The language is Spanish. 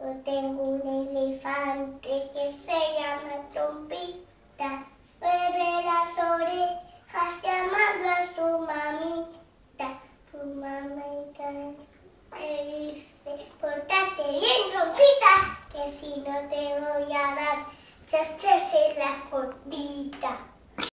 Yo tengo un elefante que se llama Trompita. Mueve las orejas llamando a su mamita. Su mamita me dice, portate bien, Trompita, que si no te voy a dar chas en la cortita.